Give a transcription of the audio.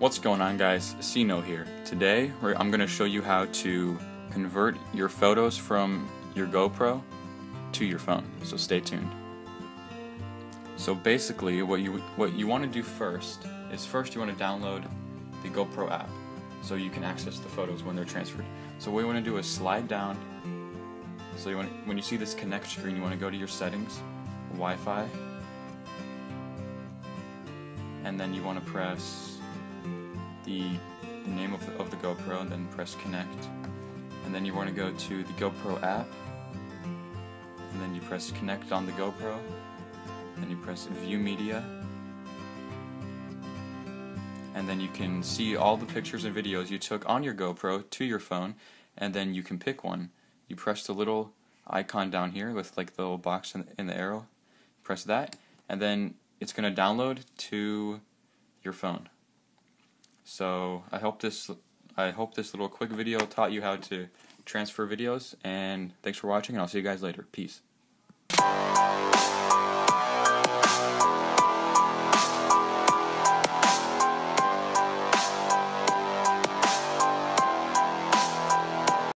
What's going on guys, Cino here. Today I'm going to show you how to convert your photos from your GoPro to your phone, so stay tuned. So basically what you what you want to do first is first you want to download the GoPro app so you can access the photos when they're transferred. So what you want to do is slide down so you want when you see this connect screen you want to go to your settings, Wi-Fi, and then you want to press the, the name of the, of the GoPro and then press connect. And then you want to go to the GoPro app. And then you press connect on the GoPro. Then you press view media. And then you can see all the pictures and videos you took on your GoPro to your phone. And then you can pick one. You press the little icon down here with like the little box in, in the arrow. Press that. And then it's going to download to your phone so I hope this I hope this little quick video taught you how to transfer videos and thanks for watching and I'll see you guys later. Peace.